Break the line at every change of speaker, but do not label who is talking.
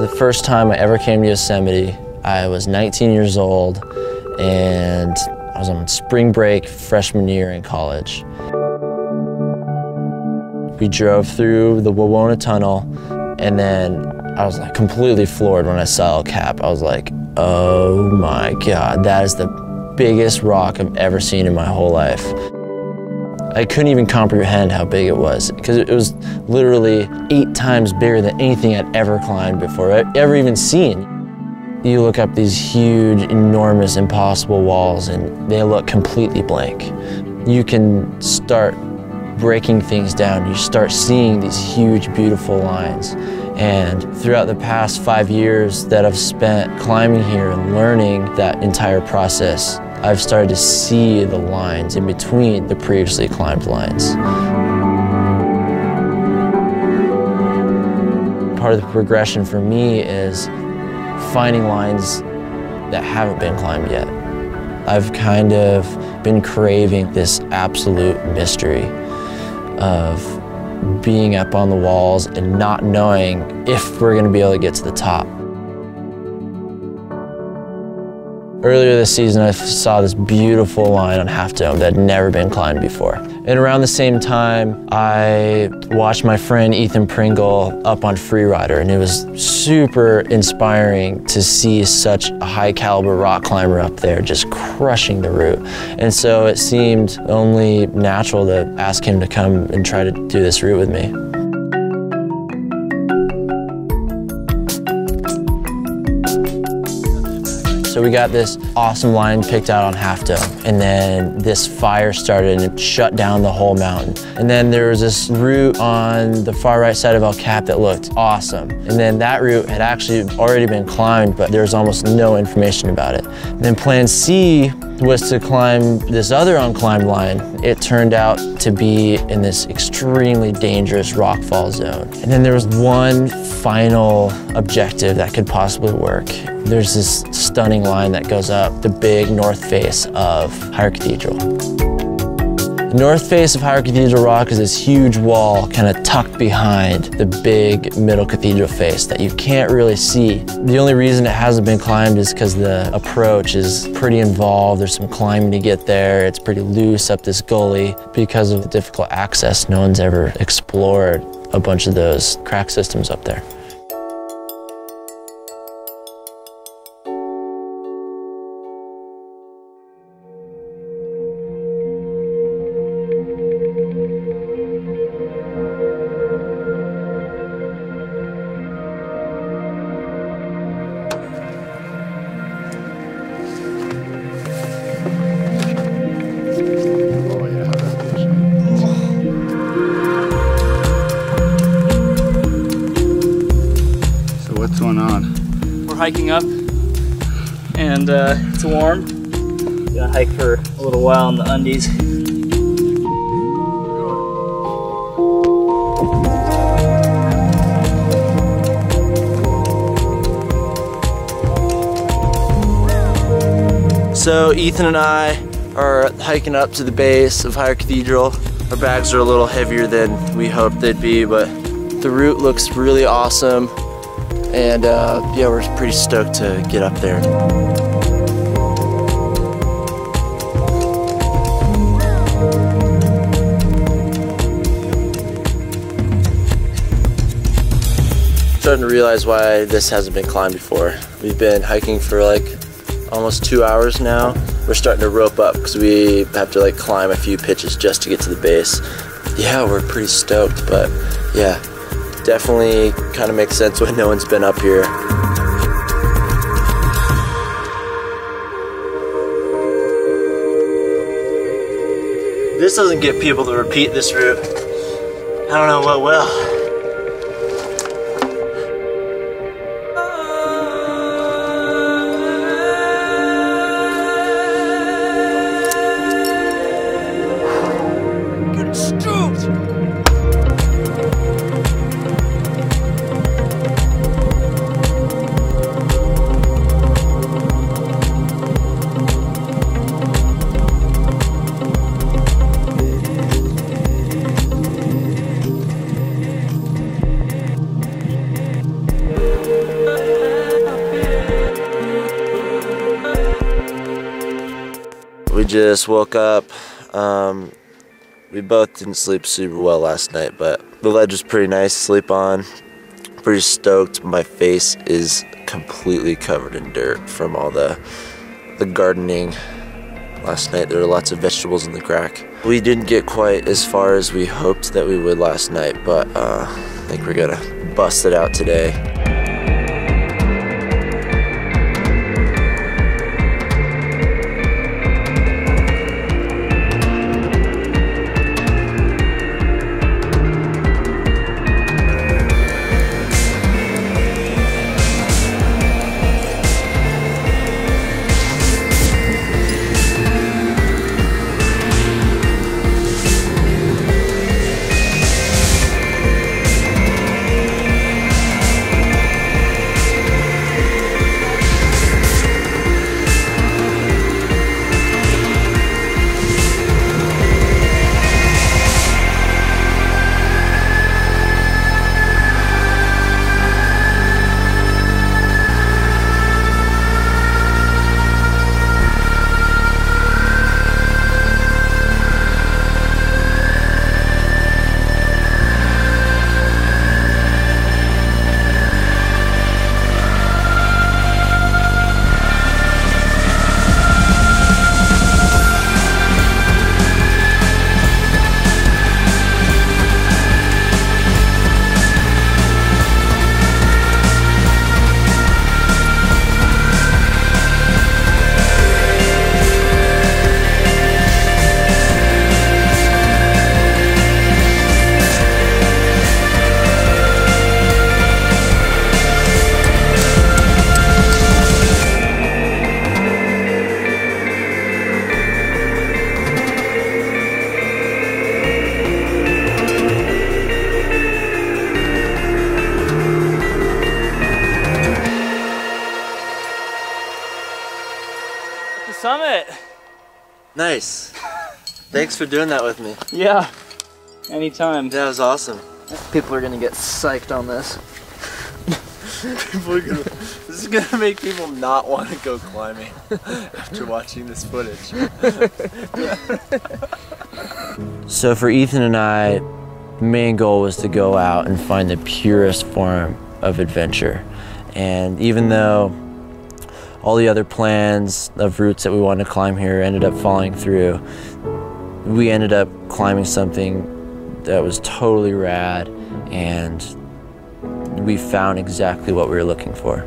The first time I ever came to Yosemite, I was 19 years old and I was on spring break freshman year in college. We drove through the Wawona Tunnel and then I was like completely floored when I saw El Cap. I was like, oh my God, that is the biggest rock I've ever seen in my whole life. I couldn't even comprehend how big it was because it was literally eight times bigger than anything I'd ever climbed before, ever even seen. You look up these huge, enormous, impossible walls and they look completely blank. You can start breaking things down. You start seeing these huge, beautiful lines. And throughout the past five years that I've spent climbing here and learning that entire process, I've started to see the lines in between the previously climbed lines. Part of the progression for me is finding lines that haven't been climbed yet. I've kind of been craving this absolute mystery of being up on the walls and not knowing if we're gonna be able to get to the top. Earlier this season, I saw this beautiful line on Half Dome that had never been climbed before. And around the same time, I watched my friend Ethan Pringle up on Freerider, and it was super inspiring to see such a high caliber rock climber up there just crushing the route. And so it seemed only natural to ask him to come and try to do this route with me. We got this awesome line picked out on Half Dome, and then this fire started and it shut down the whole mountain. And then there was this route on the far right side of El Cap that looked awesome. And then that route had actually already been climbed, but there was almost no information about it. And then plan C was to climb this other unclimbed line. It turned out to be in this extremely dangerous rockfall zone. And then there was one final objective that could possibly work. There's this stunning line that goes up the big north face of Higher Cathedral. North face of Higher Cathedral Rock is this huge wall kind of tucked behind the big middle cathedral face that you can't really see. The only reason it hasn't been climbed is because the approach is pretty involved. There's some climbing to get there. It's pretty loose up this gully. Because of the difficult access, no one's ever explored a bunch of those crack systems up there.
Hiking up and uh, it's warm. Gonna hike for a little while in the undies.
So Ethan and I are hiking up to the base of Higher Cathedral. Our bags are a little heavier than we hoped they'd be, but the route looks really awesome. And uh, yeah, we're pretty stoked to get up there. starting to realize why this hasn't been climbed before. We've been hiking for like almost two hours now. We're starting to rope up because we have to like climb a few pitches just to get to the base. Yeah, we're pretty stoked, but yeah, definitely kind of makes sense when no one's been up here. This doesn't get people to repeat this route. I don't know what will. Just woke up. Um, we both didn't sleep super well last night, but the ledge was pretty nice to sleep on. Pretty stoked. My face is completely covered in dirt from all the the gardening last night. There were lots of vegetables in the crack. We didn't get quite as far as we hoped that we would last night, but uh, I think we're gonna bust it out today. Nice. Thanks for doing that with me.
Yeah. Anytime.
That was awesome.
People are gonna get psyched on this.
People are gonna, this is gonna make people not want to go climbing after watching this footage.
So for Ethan and I, the main goal was to go out and find the purest form of adventure. And even though all the other plans of routes that we wanted to climb here ended up falling through, we ended up climbing something that was totally rad and we found exactly what we were looking for.